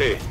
céntrate.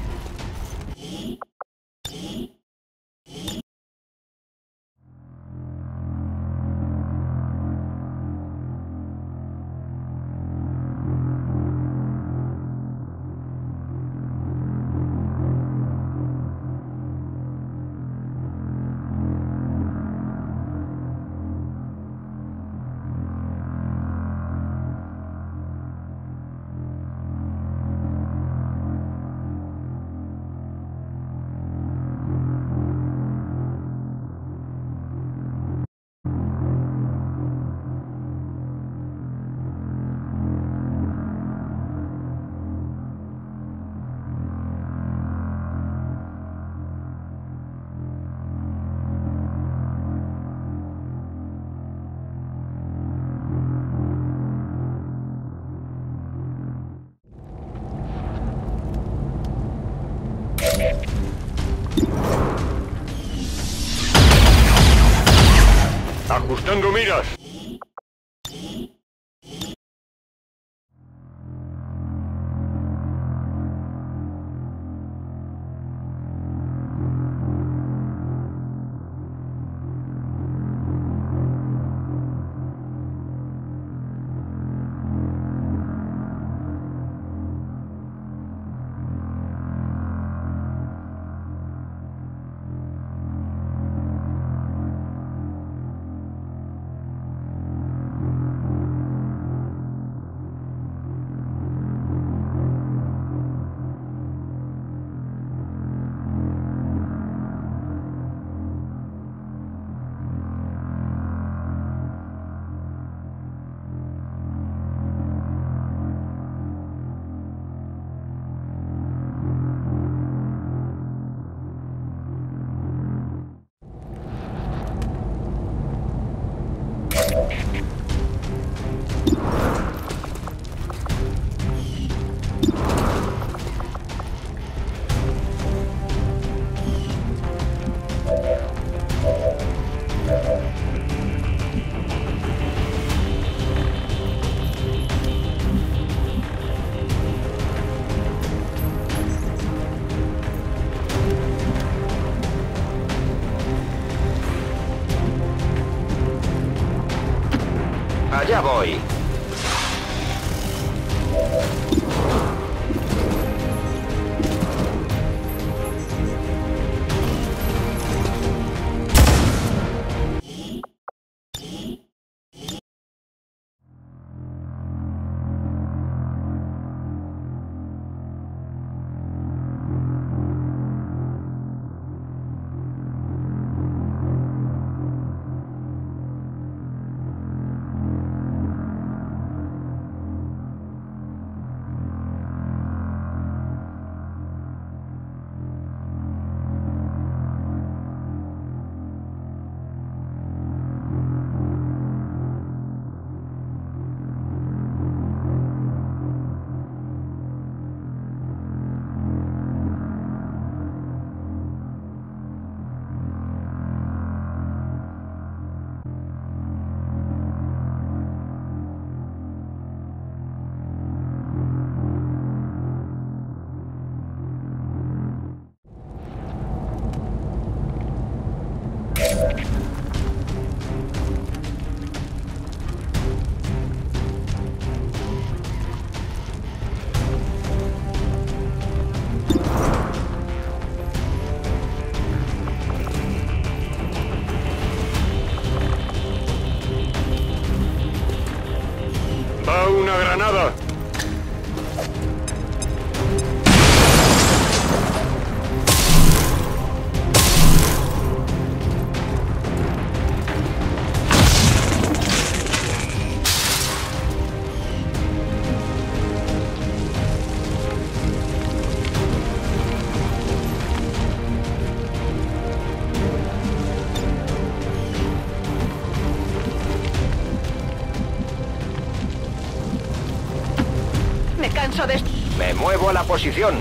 Me muevo a la posición.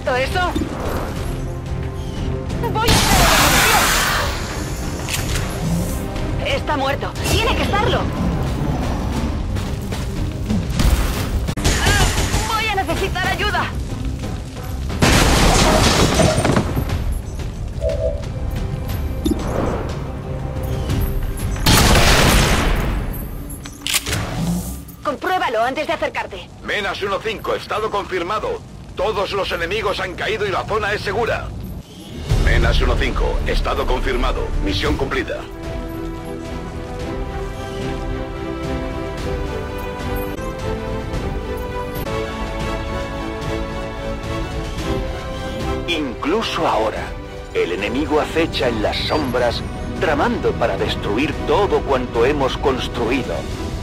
visto eso? ¡Voy a hacer la Está muerto. ¡Tiene que estarlo! ¡Voy a necesitar ayuda! Compruébalo antes de acercarte. Menas 1-5, estado confirmado. Todos los enemigos han caído y la zona es segura. Menas 1-5, estado confirmado. Misión cumplida. Incluso ahora, el enemigo acecha en las sombras, tramando para destruir todo cuanto hemos construido,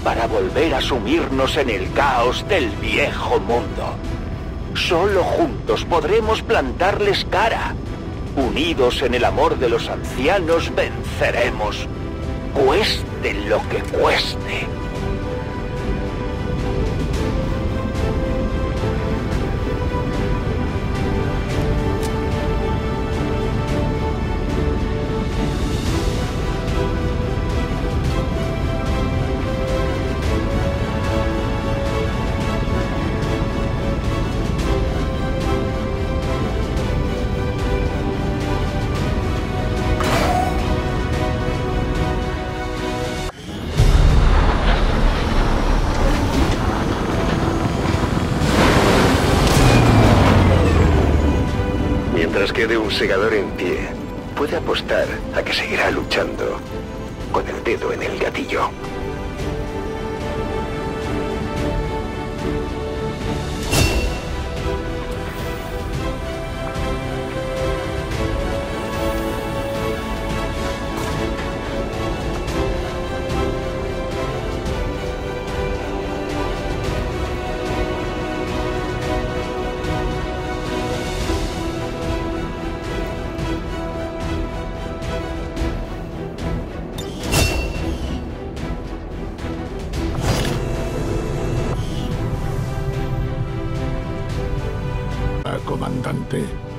para volver a sumirnos en el caos del viejo mundo. Solo juntos podremos plantarles cara. Unidos en el amor de los ancianos venceremos, cueste lo que cueste. Mientras quede un segador en pie, puede apostar a que seguirá luchando con el dedo en el gatillo. importante.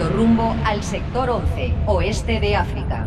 Poniendo rumbo al sector 11, oeste de África.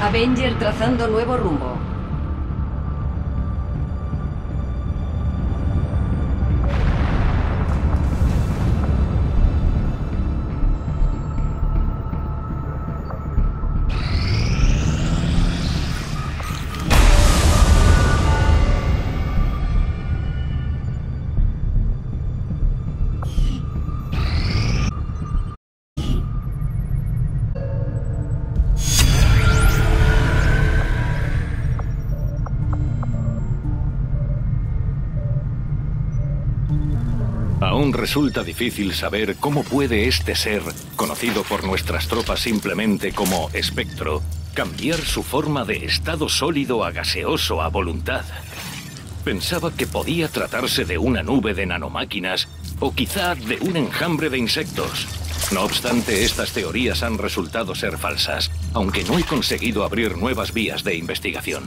Avenger trazando nuevo rumbo. Resulta difícil saber cómo puede este ser, conocido por nuestras tropas simplemente como espectro, cambiar su forma de estado sólido a gaseoso a voluntad. Pensaba que podía tratarse de una nube de nanomáquinas o quizá de un enjambre de insectos. No obstante, estas teorías han resultado ser falsas, aunque no he conseguido abrir nuevas vías de investigación.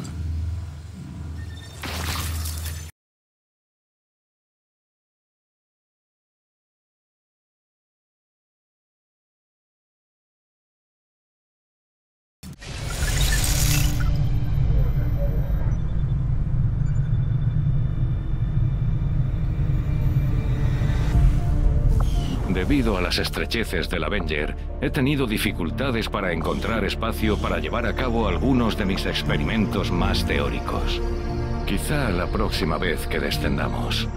Las estrecheces del Avenger, he tenido dificultades para encontrar espacio para llevar a cabo algunos de mis experimentos más teóricos. Quizá la próxima vez que descendamos.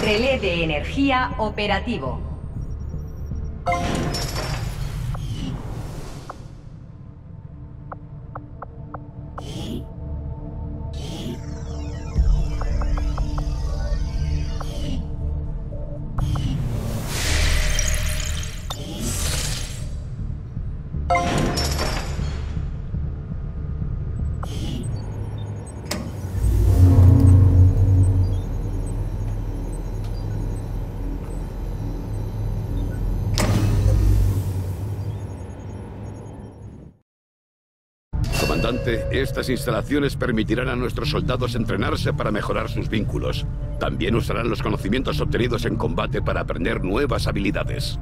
Relé de energía operativo. Thank you. Comandante, estas instalaciones permitirán a nuestros soldados entrenarse para mejorar sus vínculos. También usarán los conocimientos obtenidos en combate para aprender nuevas habilidades.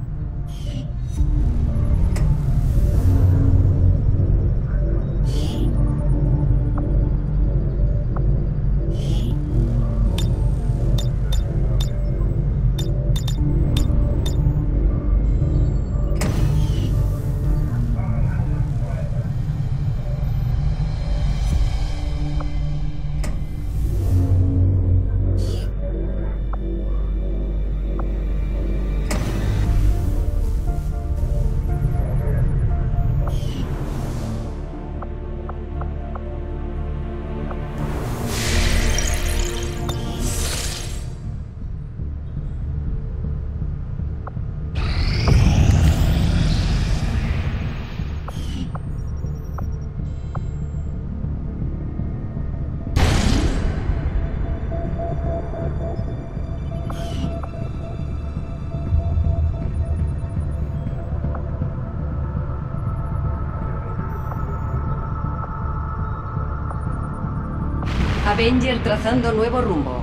Avenger trazando nuevo rumbo.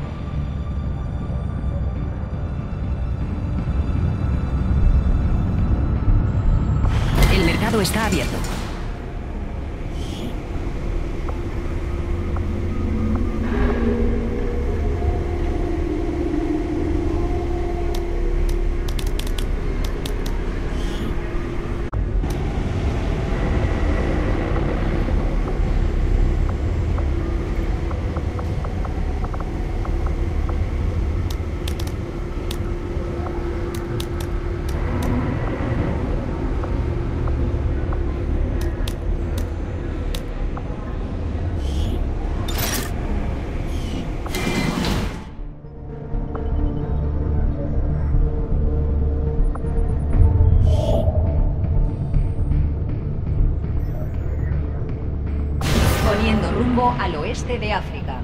Rumbo al oeste de África.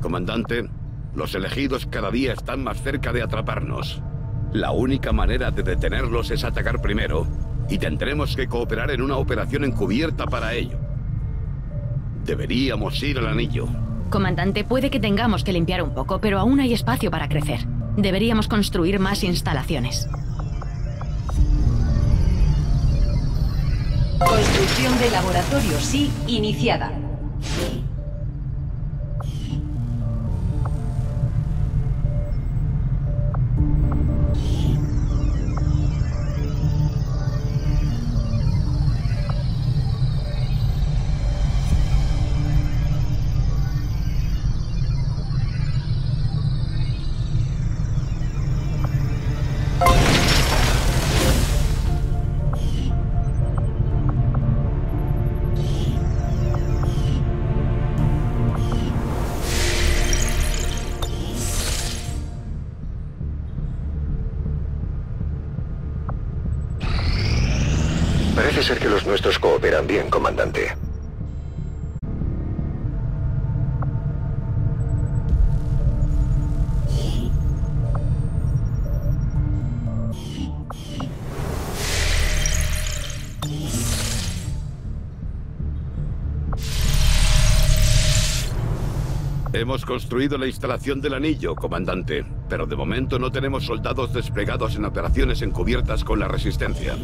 Comandante, Los elegidos cada día están más cerca de atraparnos. La única manera de detenerlos es atacar primero, y tendremos que cooperar en una operación encubierta para ello. Deberíamos ir al anillo. Comandante, puede que tengamos que limpiar un poco, pero aún hay espacio para crecer. Deberíamos construir más instalaciones. Construcción de laboratorio sí iniciada. Parece ser que los nuestros cooperan bien, comandante. Hemos construido la instalación del anillo, comandante, pero de momento no tenemos soldados desplegados en operaciones encubiertas con la resistencia.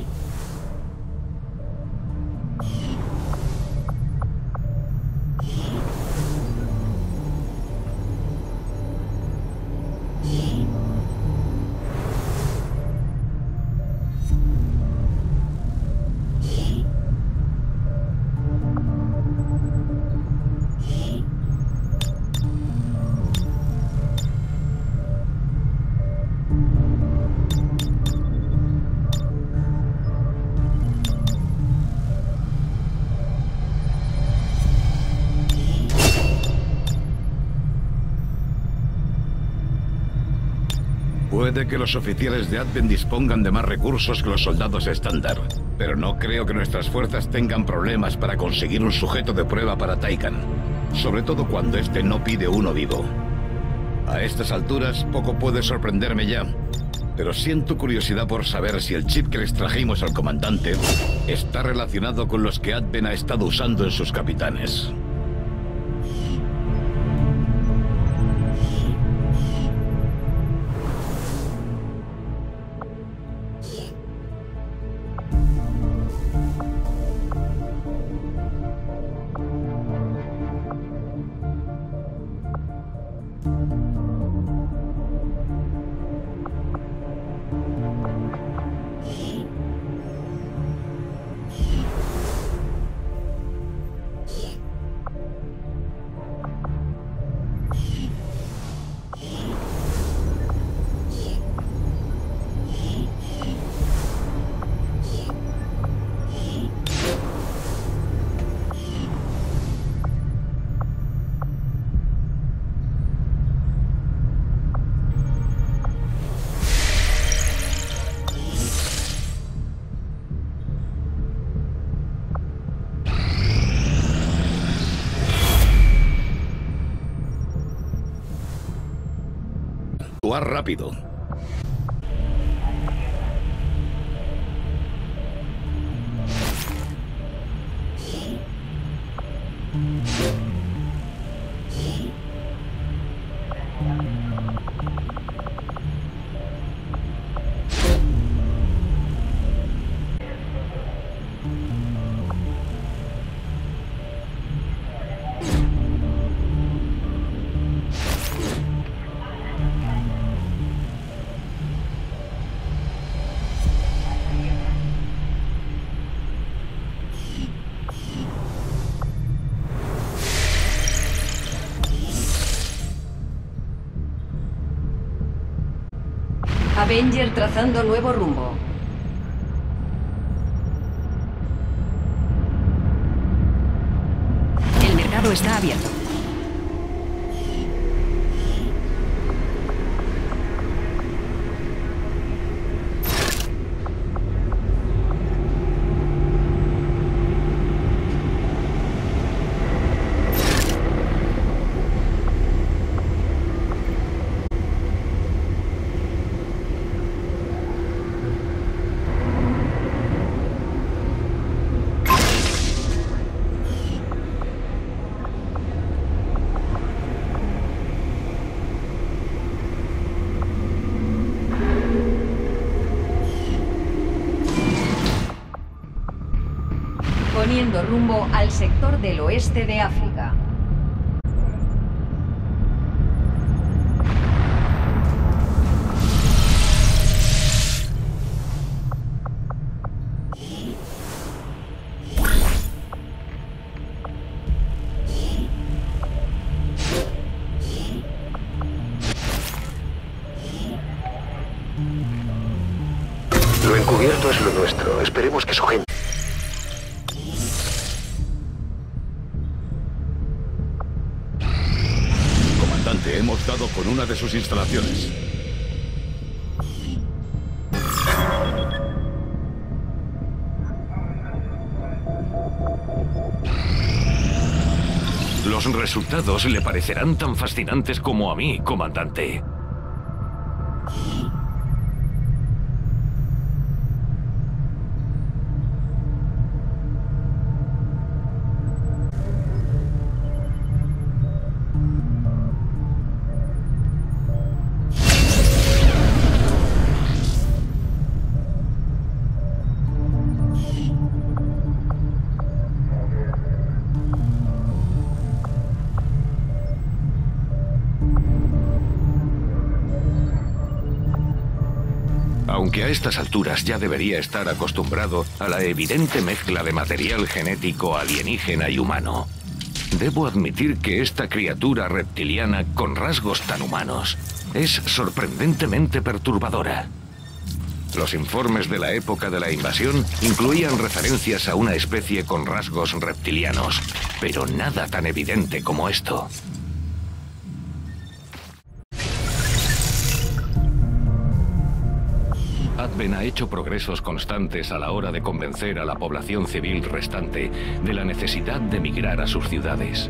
Puede que los oficiales de Advent dispongan de más recursos que los soldados estándar, pero no creo que nuestras fuerzas tengan problemas para conseguir un sujeto de prueba para Taikan, sobre todo cuando este no pide uno vivo. A estas alturas poco puede sorprenderme ya, pero siento curiosidad por saber si el chip que les trajimos al comandante está relacionado con los que Advent ha estado usando en sus capitanes. Actuar rápido. Avenger trazando nuevo rumbo. El mercado está abierto. Poniendo rumbo al sector del oeste de África. Los resultados le parecerán tan fascinantes como a mí, comandante. Estas alturas ya debería estar acostumbrado a la evidente mezcla de material genético alienígena y humano, debo admitir que esta criatura reptiliana con rasgos tan humanos es sorprendentemente perturbadora. Los informes de la época de la invasión incluían referencias a una especie con rasgos reptilianos, pero nada tan evidente como esto. Ha hecho progresos constantes a la hora de convencer a la población civil restante de la necesidad de migrar a sus ciudades.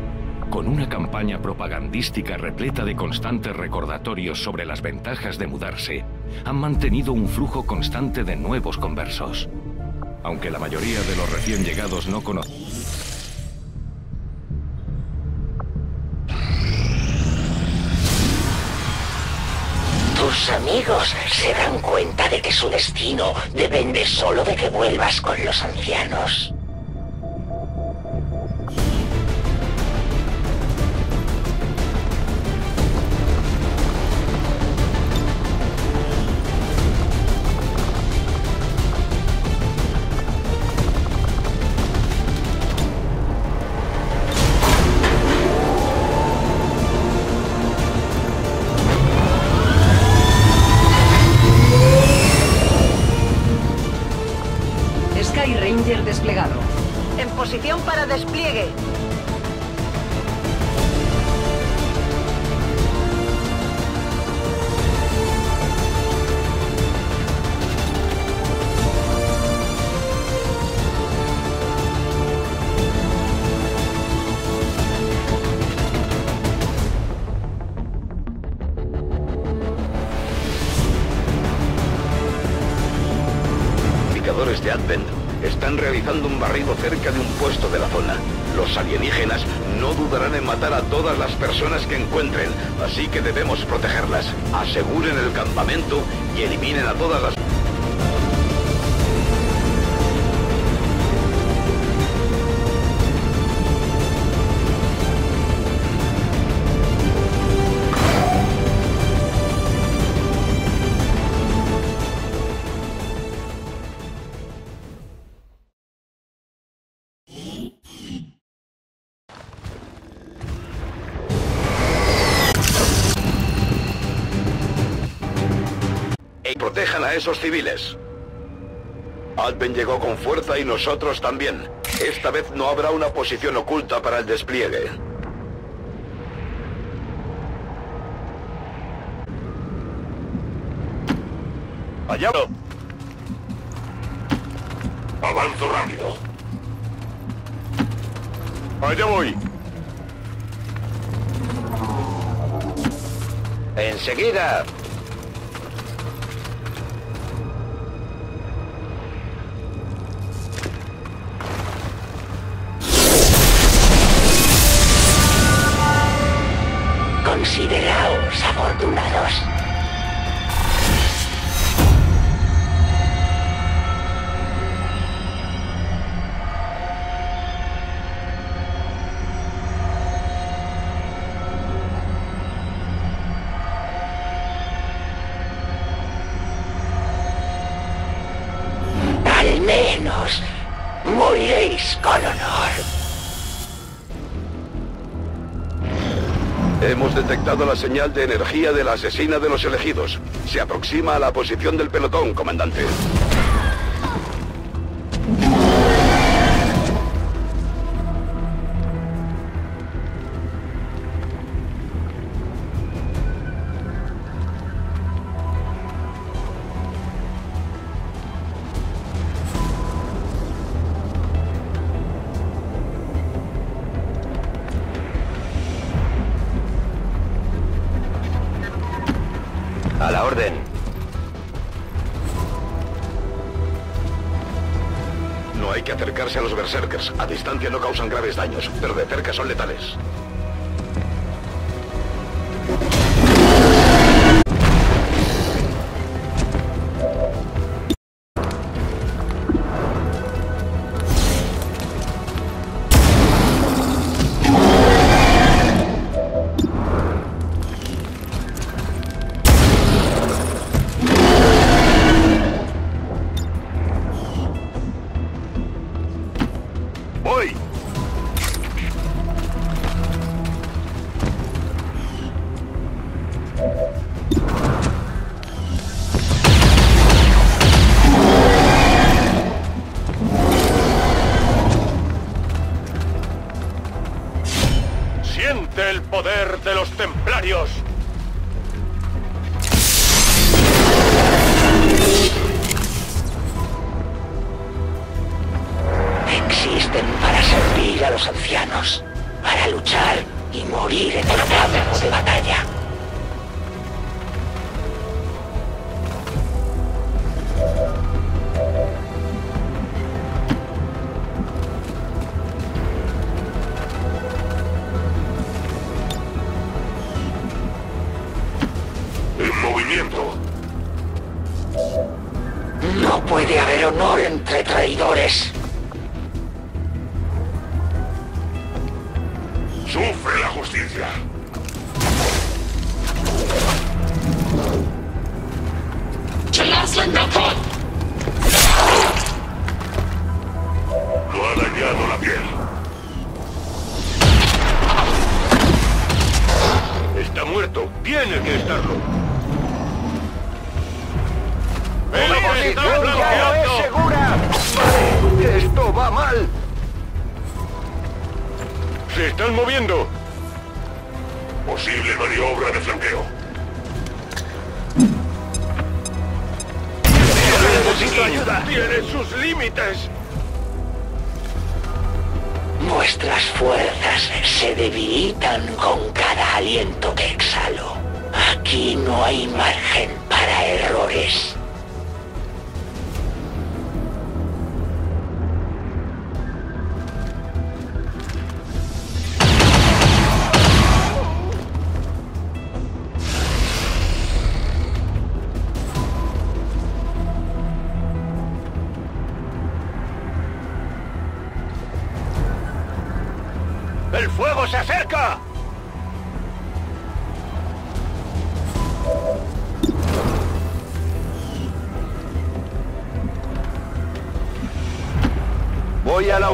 Con una campaña propagandística repleta de constantes recordatorios sobre las ventajas de mudarse, han mantenido un flujo constante de nuevos conversos. Aunque la mayoría de los recién llegados no conocen Amigos se dan cuenta de que su destino depende solo de que vuelvas con los ancianos. De Advent están realizando un barrido cerca de un puesto de la zona. Los alienígenas no dudarán en matar a todas las personas que encuentren, así que debemos protegerlas. Aseguren el campamento y eliminen a todas las... esos civiles. Advent llegó con fuerza y nosotros también. Esta vez no habrá una posición oculta para el despliegue. Allá. Avanzo rápido. Allá voy. Enseguida. Consideraos afortunados. la señal de energía de la asesina de los elegidos. Se aproxima a la posición del pelotón, comandante. hay que acercarse a los berserkers. A distancia no causan graves daños, pero de cerca son letales.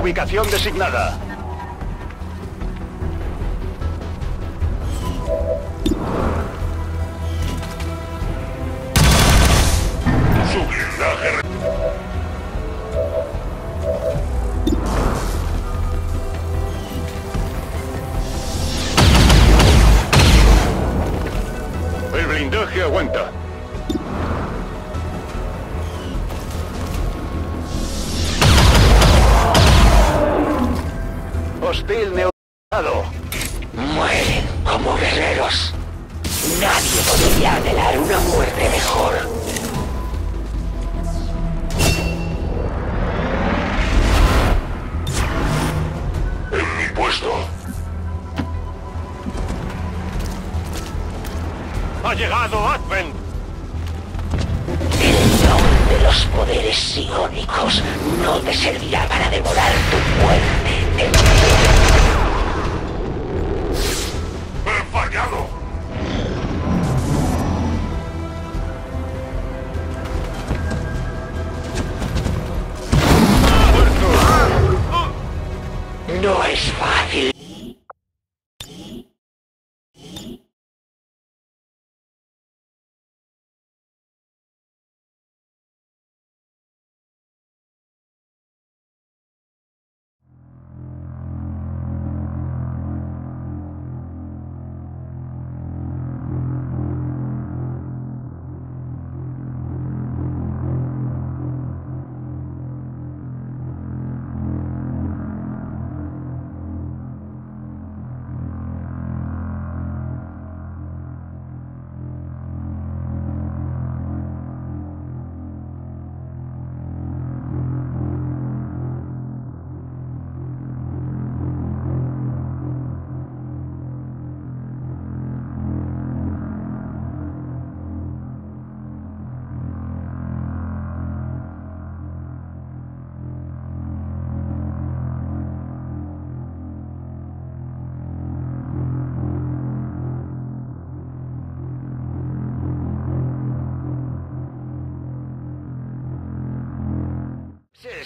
ubicación designada. ¡Ha llegado Advent! El don de los poderes psiónicos no te servirá para devorar tu muerte.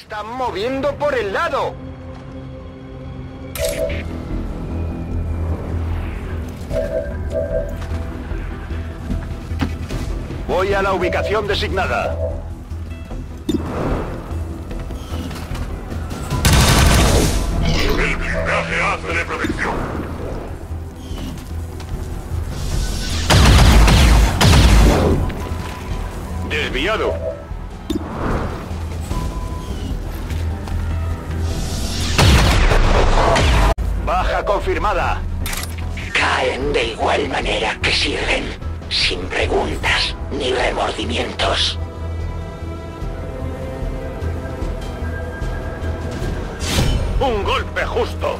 Están moviendo por el lado. Voy a la ubicación designada. El blindaje protección. Desviado. Confirmada. Caen de igual manera que sirven, sin preguntas ni remordimientos. Un golpe justo.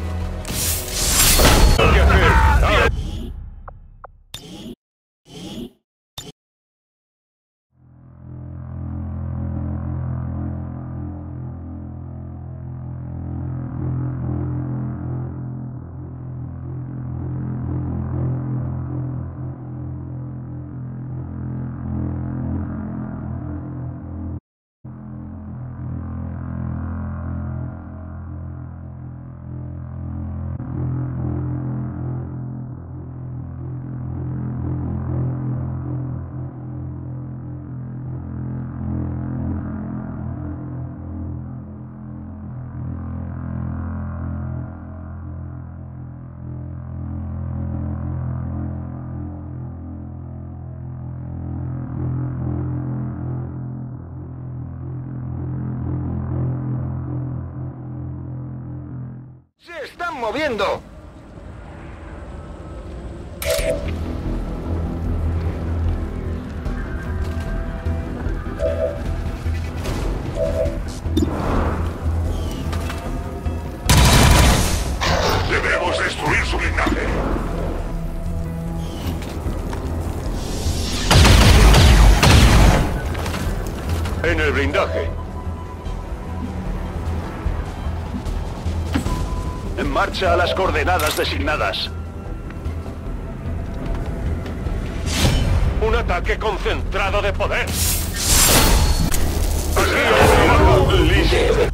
Están moviendo. Debemos destruir su blindaje. En el blindaje. En marcha a las coordenadas designadas. Un ataque concentrado de poder. Debe